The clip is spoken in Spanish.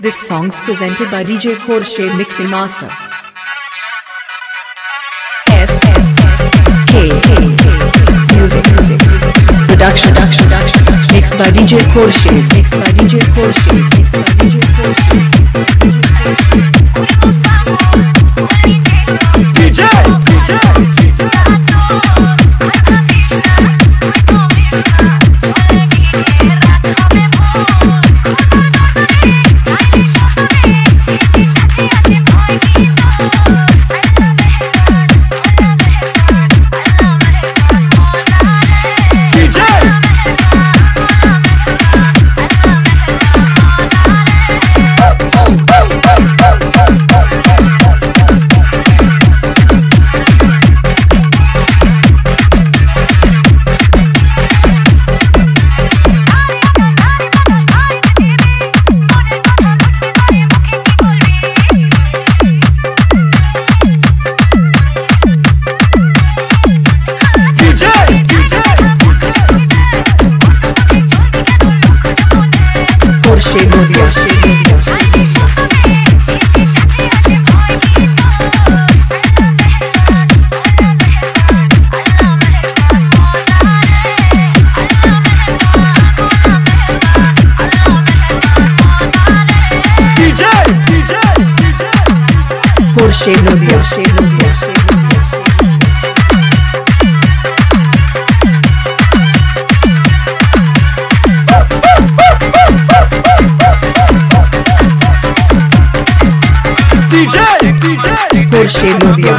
This song's presented by DJ Khorshid Mixing Master. S S K Music. Music Production. Mixed by DJ Khorshid Mixed by DJ Khorshid Khorshid Modia DJ, DJ. Khorshid Modia